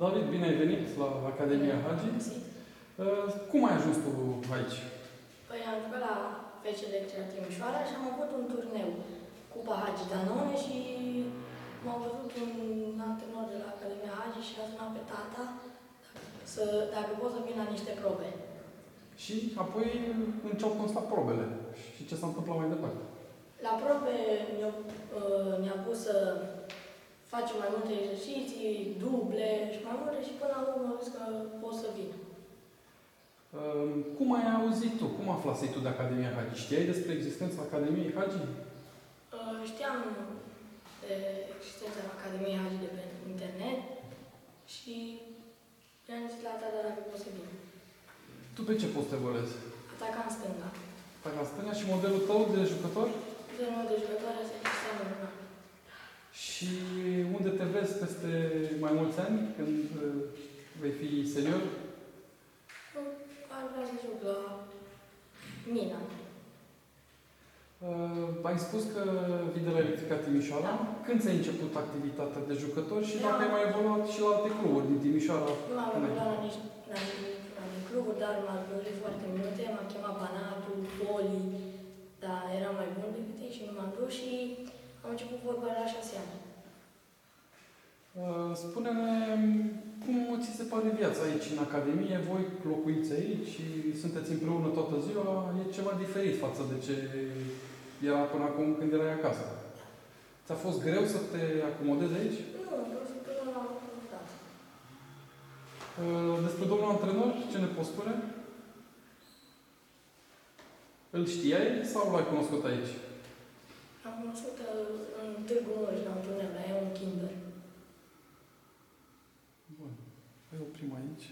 David, bine ai venit la Academia Hagi. Uh, Cum ai ajuns tu aici? Păi am jucat la FC Lecția Timișoara și am avut un turneu Cupa Hagi Danone și m-a văzut un antrenor de la Academia Hagi și a sunat pe tata să, dacă pot să vin la niște probe. Și apoi în ce au constat probele și ce s-a întâmplat mai departe. La probe ne-a, uh, ne-a pus să facem mai multe exerciții, duble și mai multe și până la urmă am zis că pot să vin. Uh, Cum ai auzit tu? Cum aflasei tu de Academia Hagi? Știai despre existența Academiei Hagi? Uh, Știam de existența Academiei Hagi de pe internet și i-am zis la tata dacă pot să vin. Tu pe ce post te volezi? Atacam stânga. Taka stânga și modelul tău de jucător? De nou de jucătoare să Cristiano Ronaldo. Și unde te vezi peste mai mulți ani, când uh, ai spus că vii de la Electrica Timișoara. Da. Când ți-ai început activitatea de jucător și Da. dacă ai mai evoluat și la alte cluburi din Timișoara? Nu am Înainte. lucrat la nici la niciuna din cluburi, dar m-a dorit foarte multe. M-a chemat Banatul, Poli, dar eram mai bun decât ei și nu m-am dus și am început vorba la șase ani. Uh, Spune-ne cum ți se pare viața aici în Academie? Voi locuiți aici și sunteți împreună toată ziua. E ceva diferit față de ce era până acum când erai acasă. Ți-a fost greu să te acomodezi aici? Nu, doar să până la facultate. Uh, Despre domnul antrenor, ce ne poți spune? Îl știai sau l-ai cunoscut aici? Am cunoscut uh, în Târgu Mureș, la un turneu, la un Kinder. Bun. Hai oprim aici.